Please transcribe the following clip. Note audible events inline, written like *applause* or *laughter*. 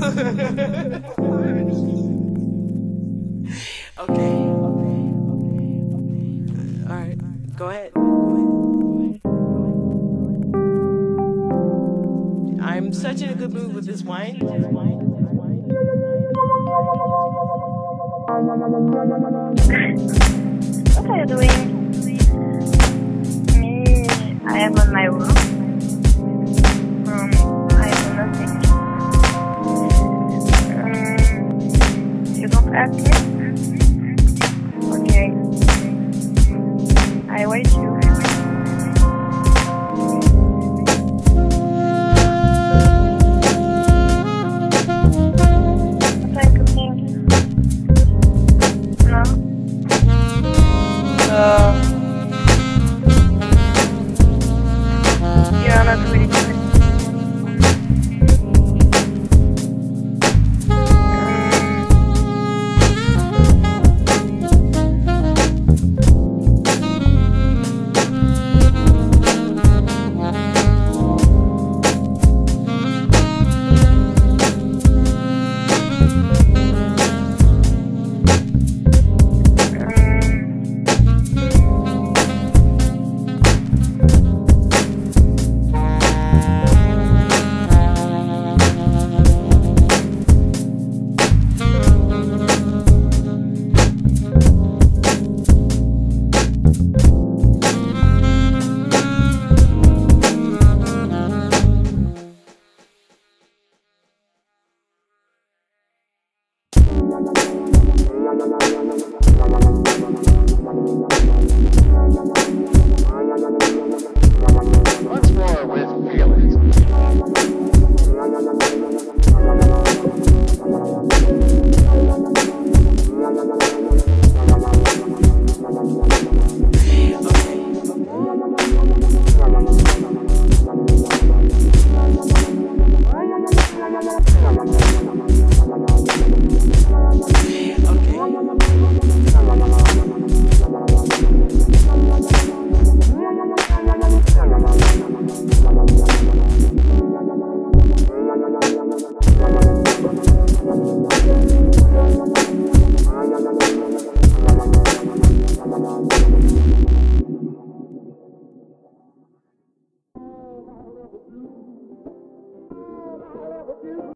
*laughs* okay. All right. Go ahead. I'm such in a good mood with this wine. What are you doing? Me, I am on my room. love. Yeah, that's really Thank you.